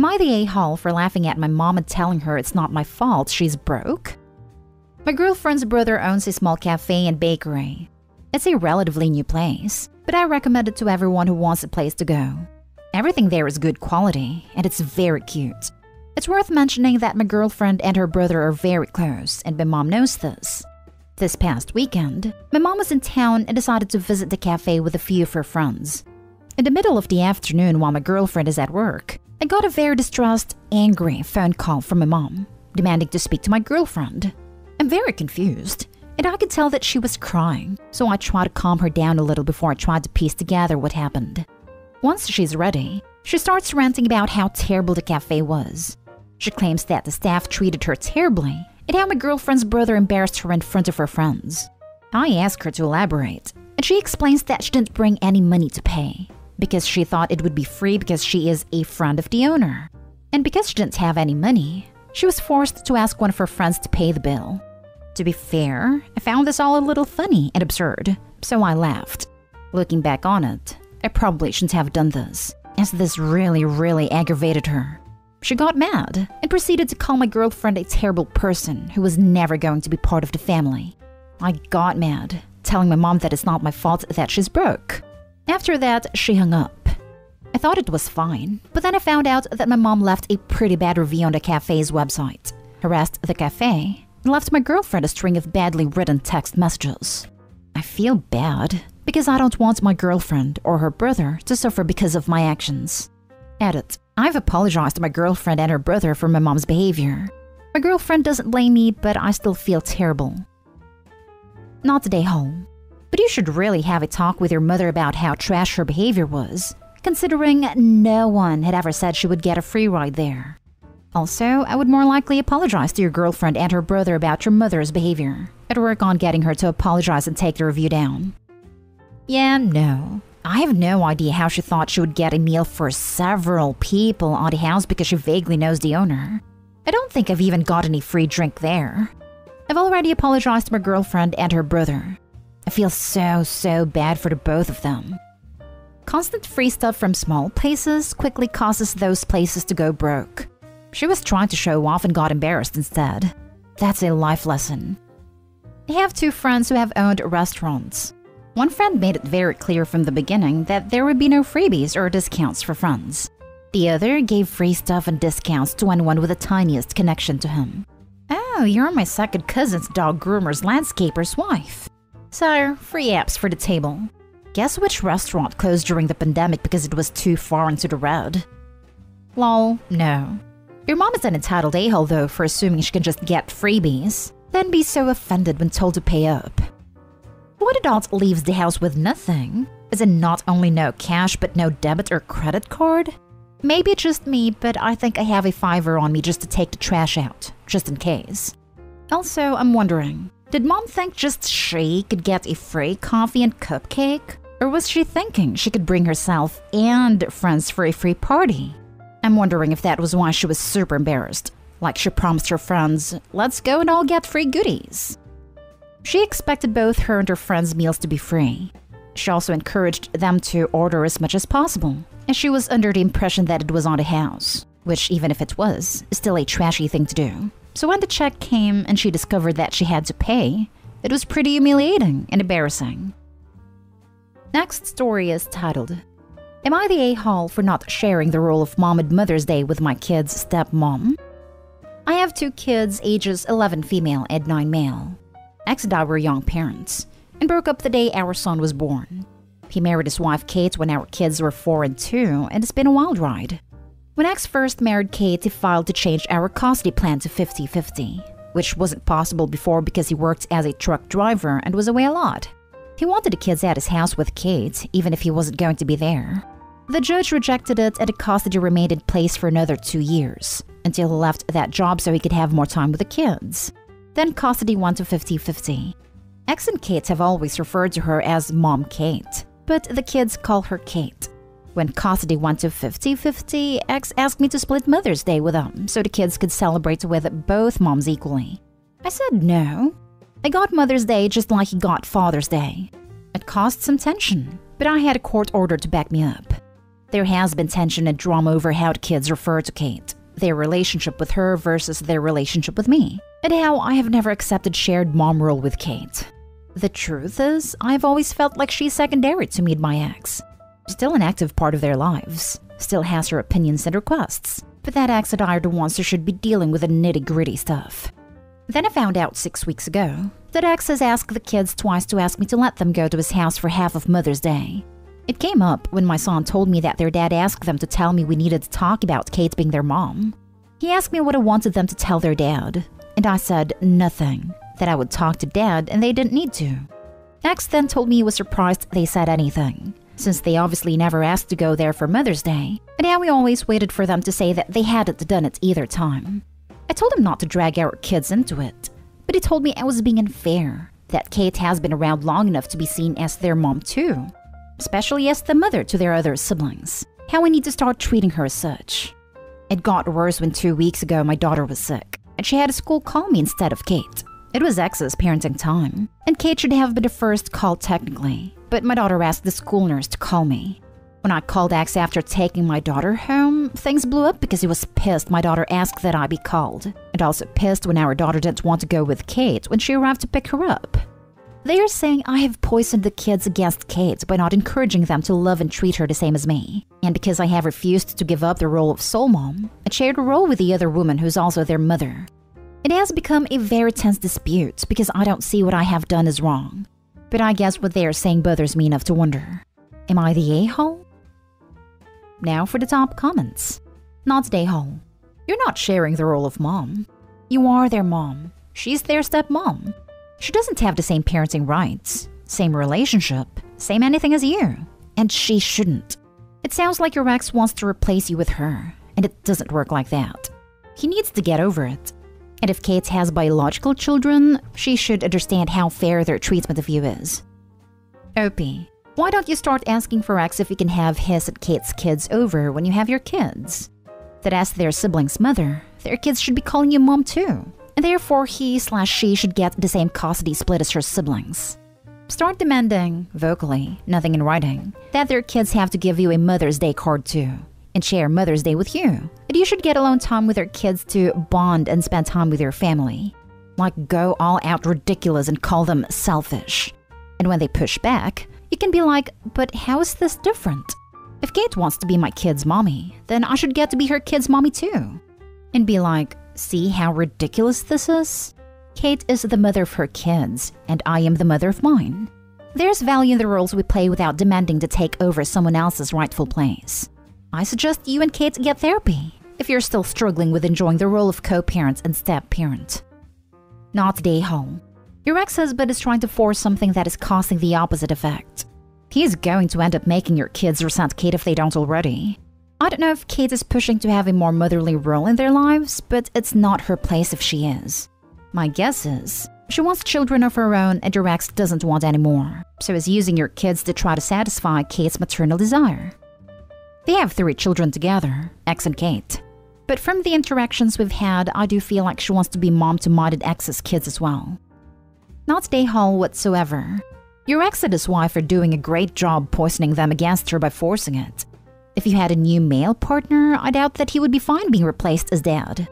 Am I the a-hole for laughing at my mom and telling her it's not my fault she's broke? My girlfriend's brother owns a small cafe and bakery. It's a relatively new place, but I recommend it to everyone who wants a place to go. Everything there is good quality, and it's very cute. It's worth mentioning that my girlfriend and her brother are very close, and my mom knows this. This past weekend, my mom was in town and decided to visit the cafe with a few of her friends. In the middle of the afternoon while my girlfriend is at work, I got a very distressed, angry phone call from my mom, demanding to speak to my girlfriend. I'm very confused, and I could tell that she was crying, so I tried to calm her down a little before I tried to piece together what happened. Once she's ready, she starts ranting about how terrible the cafe was. She claims that the staff treated her terribly and how my girlfriend's brother embarrassed her in front of her friends. I ask her to elaborate, and she explains that she didn't bring any money to pay because she thought it would be free because she is a friend of the owner. And because she didn't have any money, she was forced to ask one of her friends to pay the bill. To be fair, I found this all a little funny and absurd, so I laughed. Looking back on it, I probably shouldn't have done this, as this really, really aggravated her. She got mad and proceeded to call my girlfriend a terrible person who was never going to be part of the family. I got mad, telling my mom that it's not my fault that she's broke. After that, she hung up. I thought it was fine, but then I found out that my mom left a pretty bad review on the cafe's website, harassed the cafe, and left my girlfriend a string of badly written text messages. I feel bad because I don't want my girlfriend or her brother to suffer because of my actions. Edit. I've apologized to my girlfriend and her brother for my mom's behavior. My girlfriend doesn't blame me, but I still feel terrible. Not today home. But you should really have a talk with your mother about how trash her behavior was, considering no one had ever said she would get a free ride there. Also, I would more likely apologize to your girlfriend and her brother about your mother's behavior. I'd work on getting her to apologize and take the review down. Yeah, no. I have no idea how she thought she would get a meal for several people on the house because she vaguely knows the owner. I don't think I've even got any free drink there. I've already apologized to my girlfriend and her brother. I feel so, so bad for the both of them. Constant free stuff from small places quickly causes those places to go broke. She was trying to show off and got embarrassed instead. That's a life lesson. I have two friends who have owned restaurants. One friend made it very clear from the beginning that there would be no freebies or discounts for friends. The other gave free stuff and discounts to anyone with the tiniest connection to him. Oh, you're my second cousin's dog groomer's landscaper's wife. So, free apps for the table. Guess which restaurant closed during the pandemic because it was too far into the red? Lol, no. Your mom is an entitled a-hole though for assuming she can just get freebies, then be so offended when told to pay up. What adult leaves the house with nothing? Is it not only no cash but no debit or credit card? Maybe it's just me, but I think I have a fiver on me just to take the trash out, just in case. Also, I'm wondering, did mom think just she could get a free coffee and cupcake? Or was she thinking she could bring herself and friends for a free party? I'm wondering if that was why she was super embarrassed. Like she promised her friends, let's go and all get free goodies. She expected both her and her friends' meals to be free. She also encouraged them to order as much as possible, and she was under the impression that it was on the house, which, even if it was, is still a trashy thing to do. So when the check came and she discovered that she had to pay, it was pretty humiliating and embarrassing. Next story is titled Am I the a-hole for not sharing the role of mom at Mother's Day with my kid's stepmom? I have two kids, ages 11 female and 9 male. Ex and I were young parents and broke up the day our son was born. He married his wife Kate when our kids were 4 and 2, and it's been a wild ride. When X first married Kate, he filed to change our custody plan to 50 50, which wasn't possible before because he worked as a truck driver and was away a lot. He wanted the kids at his house with Kate, even if he wasn't going to be there. The judge rejected it, and the custody remained in place for another two years, until he left that job so he could have more time with the kids. Then custody went to 50 50. Ex and Kate have always referred to her as Mom Kate, but the kids call her Kate. When custody went to 50 50, Ex asked me to split Mother's Day with them so the kids could celebrate with both moms equally. I said no. I got Mother's Day just like he got Father's Day. It caused some tension, but I had a court order to back me up. There has been tension and drama over how the kids refer to Kate, their relationship with her versus their relationship with me, and how I have never accepted shared mom role with Kate. The truth is, I've always felt like she's secondary to me and my ex. Still an active part of their lives, still has her opinions and requests, but that ex and I are the should be dealing with the nitty gritty stuff. Then I found out six weeks ago that ex has asked the kids twice to ask me to let them go to his house for half of Mother's Day. It came up when my son told me that their dad asked them to tell me we needed to talk about Kate being their mom. He asked me what I wanted them to tell their dad, and I said nothing, that I would talk to dad and they didn't need to. Ex then told me he was surprised they said anything, since they obviously never asked to go there for Mother's Day, and how we always waited for them to say that they hadn't done it either time. I told him not to drag our kids into it, but he told me I was being unfair, that Kate has been around long enough to be seen as their mom too, especially as the mother to their other siblings. How we need to start treating her as such. It got worse when two weeks ago my daughter was sick, and she had a school call me instead of Kate. It was Ex's parenting time, and Kate should have been the first call technically, but my daughter asked the school nurse to call me. When I called X after taking my daughter home, things blew up because he was pissed my daughter asked that I be called, and also pissed when our daughter didn't want to go with Kate when she arrived to pick her up. They are saying I have poisoned the kids against Kate by not encouraging them to love and treat her the same as me. And because I have refused to give up the role of sole mom, I shared a role with the other woman who's also their mother. It has become a very tense dispute because I don't see what I have done is wrong. But I guess what they are saying bothers me enough to wonder. Am I the a-hole? Now for the top comments. Not the a-hole. You're not sharing the role of mom. You are their mom. She's their stepmom. She doesn't have the same parenting rights, same relationship, same anything as you. And she shouldn't. It sounds like your ex wants to replace you with her, and it doesn't work like that. He needs to get over it. And if Kate has biological children, she should understand how fair their treatment of you is. Opie, why don't you start asking for X if you can have his and Kate's kids over when you have your kids? That as their sibling's mother, their kids should be calling you mom too and therefore he slash she should get the same custody split as her siblings. Start demanding, vocally, nothing in writing, that their kids have to give you a Mother's Day card too, and share Mother's Day with you. And you should get alone time with your kids to bond and spend time with your family. Like go all out ridiculous and call them selfish. And when they push back, you can be like, but how is this different? If Kate wants to be my kid's mommy, then I should get to be her kid's mommy too. And be like, See how ridiculous this is? Kate is the mother of her kids, and I am the mother of mine. There's value in the roles we play without demanding to take over someone else's rightful place. I suggest you and Kate get therapy if you're still struggling with enjoying the role of co parent and step parent. Not day home. Your ex husband is trying to force something that is causing the opposite effect. He is going to end up making your kids resent Kate if they don't already. I don't know if Kate is pushing to have a more motherly role in their lives, but it's not her place if she is. My guess is she wants children of her own and your ex doesn't want any more, so is using your kids to try to satisfy Kate's maternal desire. They have three children together, X and Kate. But from the interactions we've had, I do feel like she wants to be mom to modded X's kids as well. Not stay hall whatsoever. Your ex and his wife are doing a great job poisoning them against her by forcing it. If you had a new male partner, I doubt that he would be fine being replaced as dad.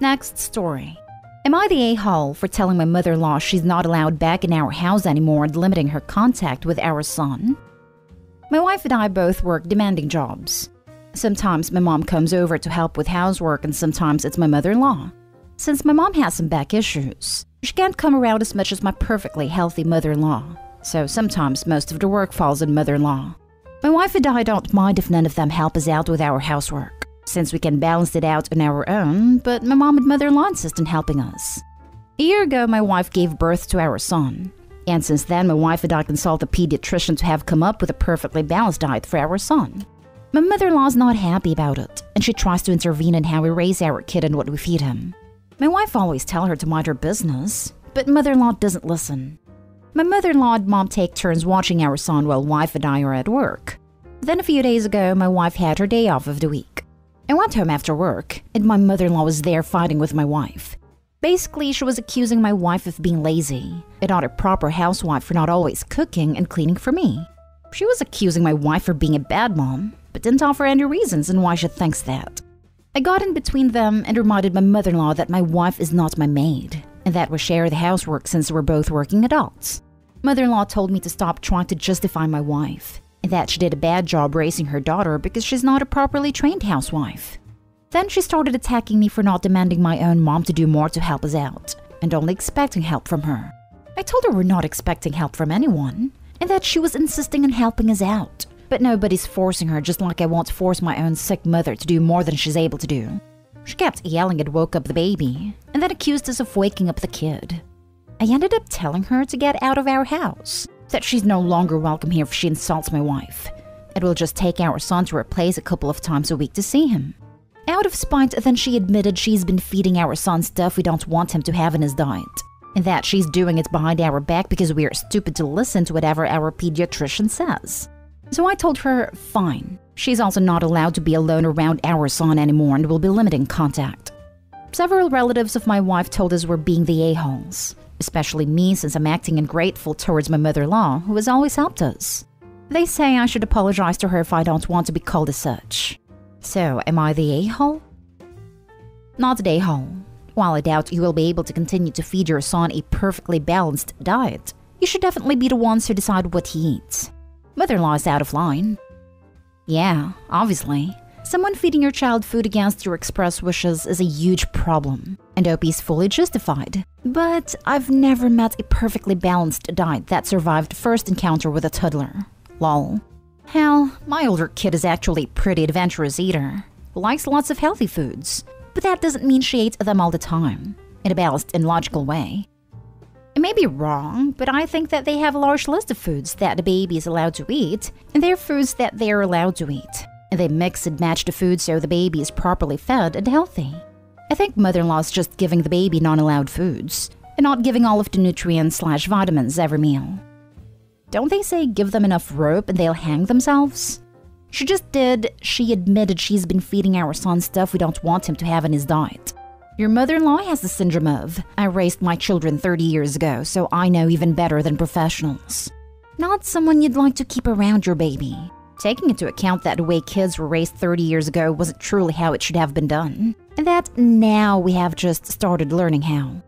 Next story. Am I the a hole for telling my mother in law she's not allowed back in our house anymore and limiting her contact with our son? My wife and I both work demanding jobs. Sometimes my mom comes over to help with housework, and sometimes it's my mother in law. Since my mom has some back issues, she can't come around as much as my perfectly healthy mother in law, so sometimes most of the work falls on mother in law. My wife and I don't mind if none of them help us out with our housework, since we can balance it out on our own, but my mom and mother-in-law insist on helping us. A year ago, my wife gave birth to our son, and since then, my wife and I consult a pediatrician to have come up with a perfectly balanced diet for our son. My mother-in-law is not happy about it, and she tries to intervene in how we raise our kid and what we feed him. My wife always tells her to mind her business, but mother-in-law doesn't listen. My mother in law and mom take turns watching our son while wife and I are at work. Then a few days ago, my wife had her day off of the week. I went home after work, and my mother in law was there fighting with my wife. Basically, she was accusing my wife of being lazy and not a proper housewife for not always cooking and cleaning for me. She was accusing my wife for being a bad mom, but didn't offer any reasons and why she thinks that. I got in between them and reminded my mother in law that my wife is not my maid, and that we share the housework since we're both working adults. Mother in law told me to stop trying to justify my wife, and that she did a bad job raising her daughter because she's not a properly trained housewife. Then she started attacking me for not demanding my own mom to do more to help us out, and only expecting help from her. I told her we're not expecting help from anyone, and that she was insisting on helping us out. But nobody's forcing her, just like I won't force my own sick mother to do more than she's able to do. She kept yelling and woke up the baby, and then accused us of waking up the kid. I ended up telling her to get out of our house, that she's no longer welcome here if she insults my wife. It will just take our son to her place a couple of times a week to see him. Out of spite, then she admitted she's been feeding our son stuff we don't want him to have in his diet, and that she's doing it behind our back because we are stupid to listen to whatever our pediatrician says. So I told her, fine. She's also not allowed to be alone around our son anymore and will be limiting contact. Several relatives of my wife told us we're being the a-holes, especially me since I'm acting ungrateful towards my mother-in-law, who has always helped us. They say I should apologize to her if I don't want to be called as such. So, am I the a-hole? Not the a-hole. While I doubt you will be able to continue to feed your son a perfectly balanced diet, you should definitely be the ones who decide what he eats. Mother-in-law is out of line. Yeah, obviously. Someone feeding your child food against your express wishes is a huge problem, and OP is fully justified. But I've never met a perfectly balanced diet that survived first encounter with a toddler. Lol. Hell, my older kid is actually pretty adventurous eater, likes lots of healthy foods, but that doesn't mean she eats them all the time, in a balanced and logical way. It may be wrong, but I think that they have a large list of foods that the baby is allowed to eat, and they're foods that they're allowed to eat and they mix and match the food so the baby is properly fed and healthy. I think mother-in-law is just giving the baby non-allowed foods and not giving all of the nutrients slash vitamins every meal. Don't they say give them enough rope and they'll hang themselves? She just did. She admitted she's been feeding our son stuff we don't want him to have in his diet. Your mother-in-law has the syndrome of, I raised my children 30 years ago, so I know even better than professionals. Not someone you'd like to keep around your baby taking into account that the way kids were raised 30 years ago wasn't truly how it should have been done, and that now we have just started learning how.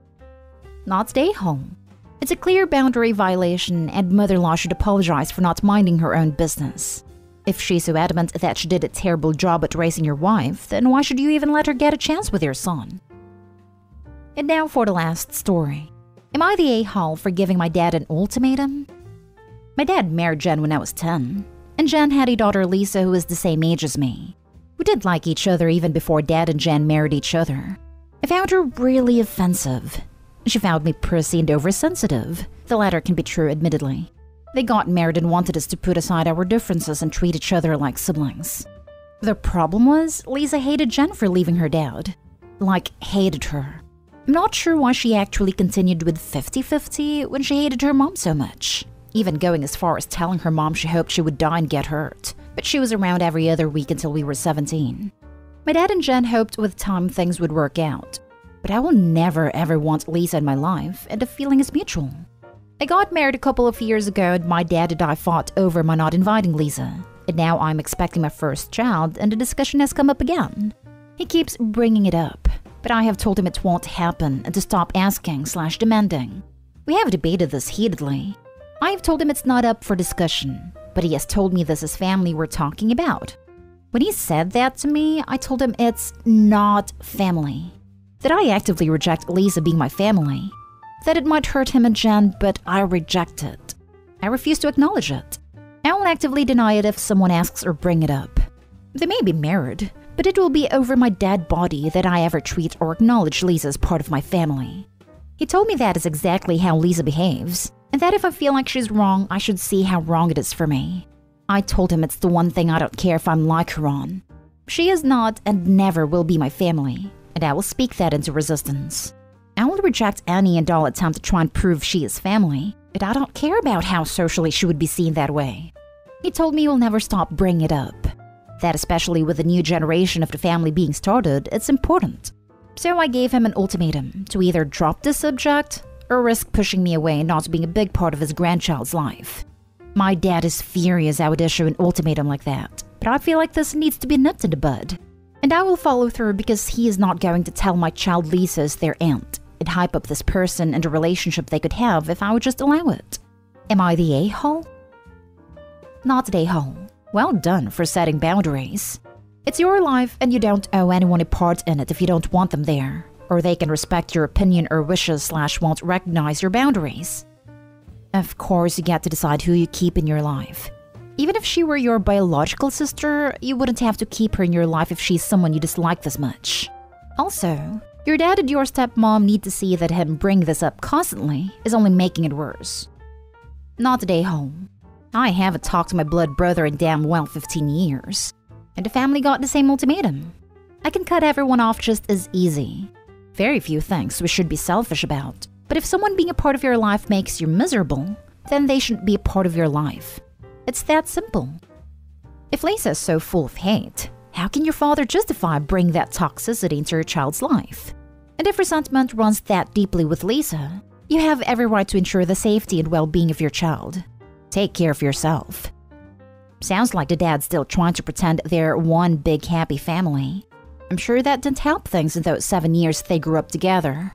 Not stay home. It's a clear boundary violation, and mother in law should apologize for not minding her own business. If she's so adamant that she did a terrible job at raising your wife, then why should you even let her get a chance with your son? And now for the last story. Am I the a hole for giving my dad an ultimatum? My dad married Jen when I was 10 and Jen had a daughter Lisa who was the same age as me. We did like each other even before Dad and Jen married each other. I found her really offensive. She found me prissy and oversensitive. The latter can be true, admittedly. They got married and wanted us to put aside our differences and treat each other like siblings. The problem was, Lisa hated Jen for leaving her dad. Like, hated her. I'm not sure why she actually continued with 50 50 when she hated her mom so much even going as far as telling her mom she hoped she would die and get hurt. But she was around every other week until we were 17. My dad and Jen hoped with time things would work out. But I will never ever want Lisa in my life, and the feeling is mutual. I got married a couple of years ago, and my dad and I fought over my not inviting Lisa. And now I'm expecting my first child, and the discussion has come up again. He keeps bringing it up, but I have told him it won't happen and to stop asking slash demanding. We have debated this heatedly, I've told him it's not up for discussion, but he has told me this is family we're talking about. When he said that to me, I told him it's not family. That I actively reject Lisa being my family. That it might hurt him and Jen, but I reject it. I refuse to acknowledge it. I will actively deny it if someone asks or bring it up. They may be married, but it will be over my dead body that I ever treat or acknowledge Lisa as part of my family. He told me that is exactly how Lisa behaves, and that if I feel like she's wrong, I should see how wrong it is for me. I told him it's the one thing I don't care if I'm like her on. She is not and never will be my family, and I will speak that into resistance. I will reject any and all attempt to try and prove she is family, but I don't care about how socially she would be seen that way. He told me he will never stop bringing it up. That especially with the new generation of the family being started, it's important. So I gave him an ultimatum to either drop the subject or risk pushing me away and not being a big part of his grandchild's life. My dad is furious I would issue an ultimatum like that, but I feel like this needs to be nipped in the bud. And I will follow through because he is not going to tell my child Lisa is their aunt and hype up this person and the relationship they could have if I would just allow it. Am I the a hole? Not the a hole. Well done for setting boundaries. It's your life and you don't owe anyone a part in it if you don't want them there, or they can respect your opinion or wishes slash won't recognize your boundaries. Of course, you get to decide who you keep in your life. Even if she were your biological sister, you wouldn't have to keep her in your life if she's someone you dislike this much. Also, your dad and your stepmom need to see that him bring this up constantly is only making it worse. Not today home. I haven't talked to my blood brother in damn well 15 years. And the family got the same ultimatum. I can cut everyone off just as easy. Very few things we should be selfish about. But if someone being a part of your life makes you miserable, then they shouldn't be a part of your life. It's that simple. If Lisa is so full of hate, how can your father justify bringing that toxicity into your child's life? And if resentment runs that deeply with Lisa, you have every right to ensure the safety and well being of your child. Take care of yourself. Sounds like the dad's still trying to pretend they're one big happy family. I'm sure that didn't help things in those seven years they grew up together.